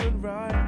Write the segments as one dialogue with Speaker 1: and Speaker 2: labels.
Speaker 1: And right.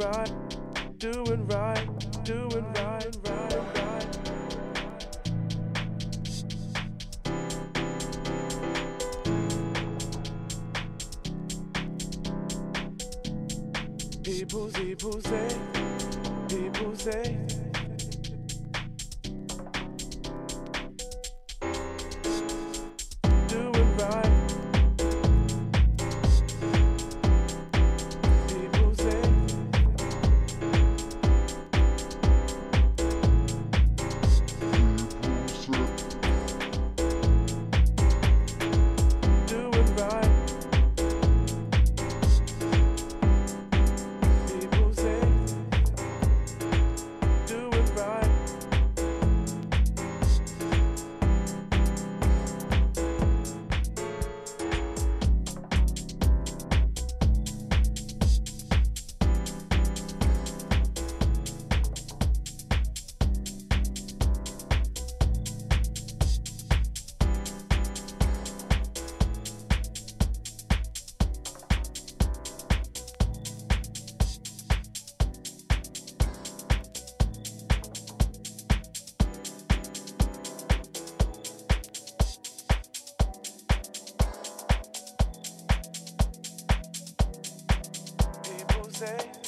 Speaker 1: right, doing right, doing right. say?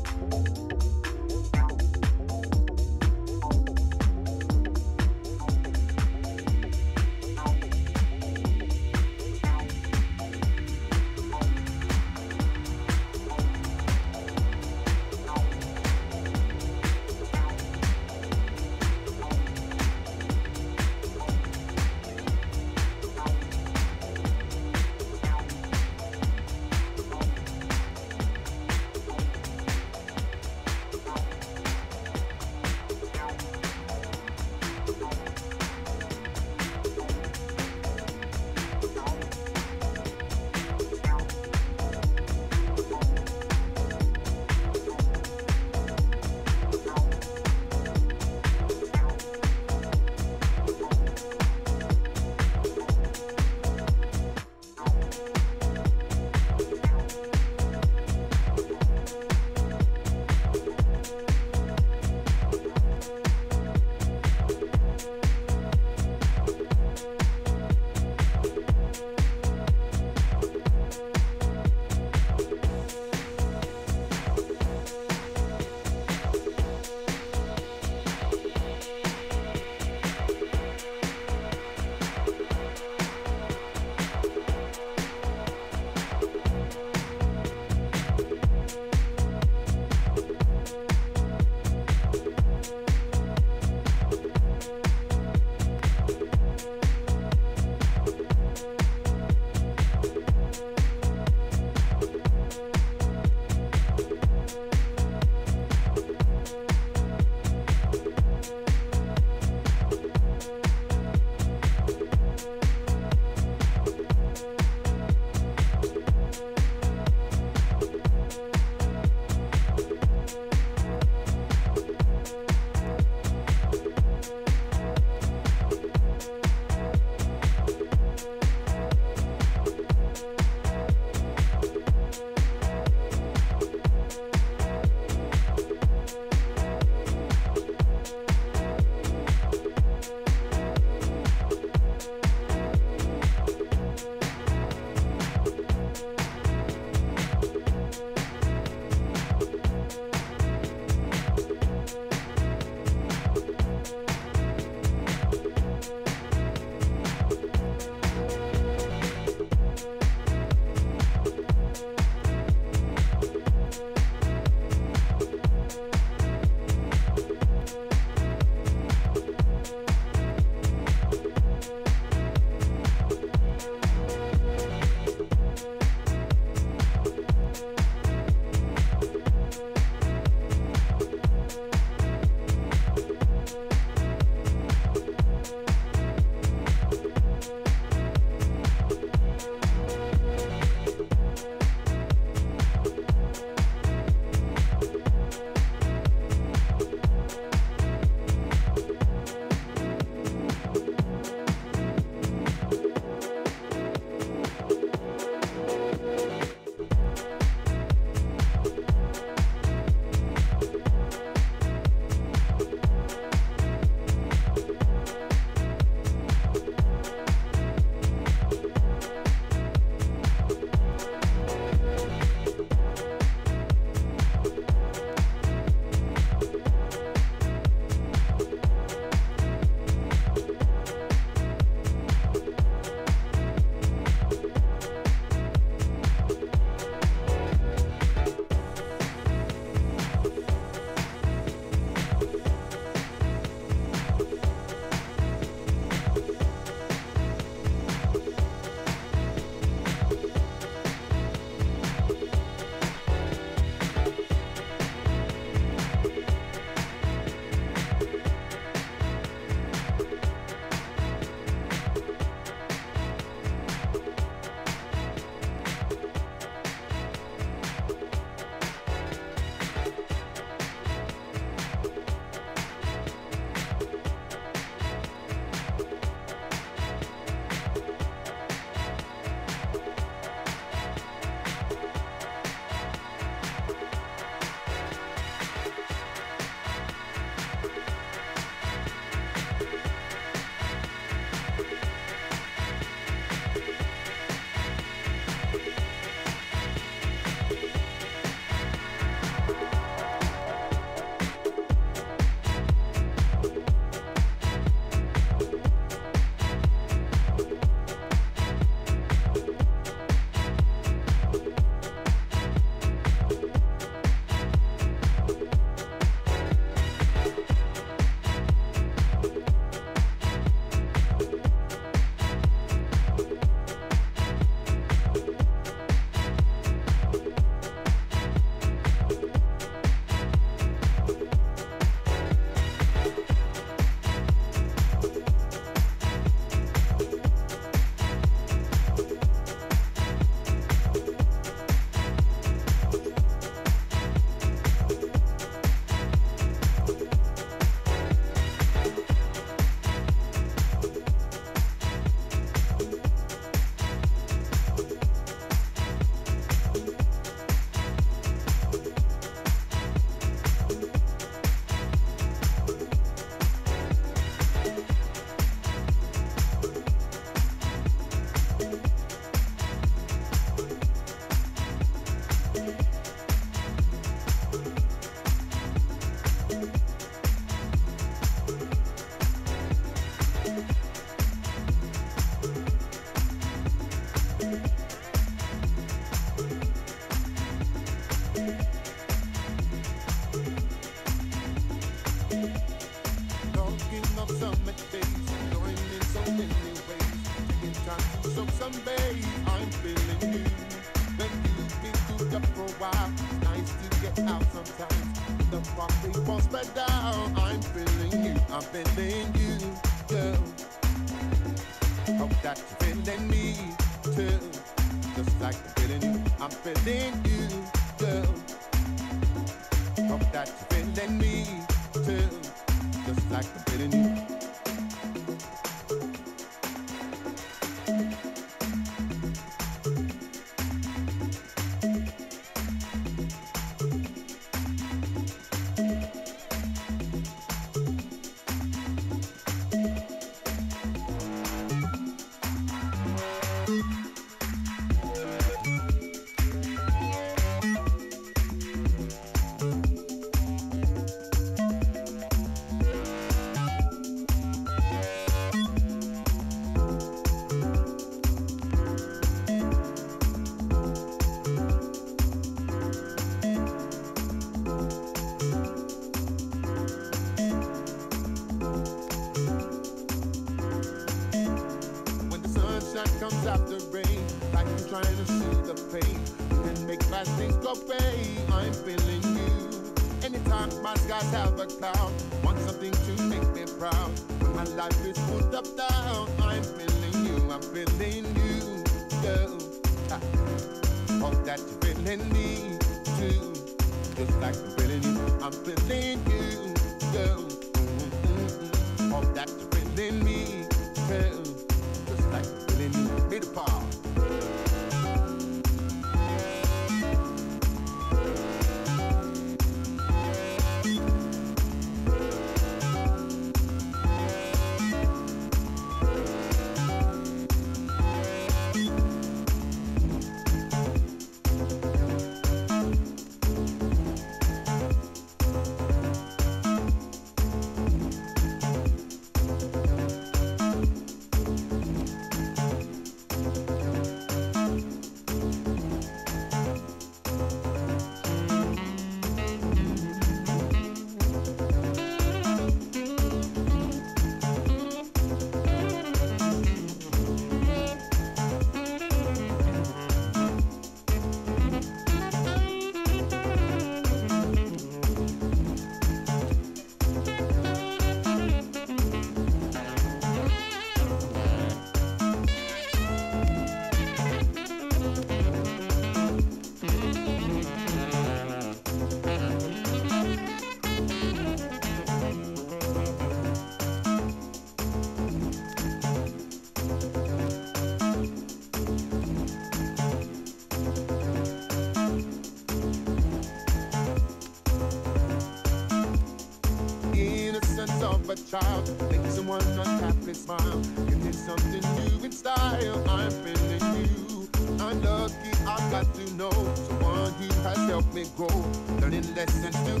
Speaker 1: child. Think someone's unhappy smile. You did something new in style. I'm feeling you. I'm lucky I got to know someone who has helped me grow. Learning lessons to